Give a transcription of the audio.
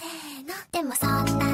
せーの。でもそんな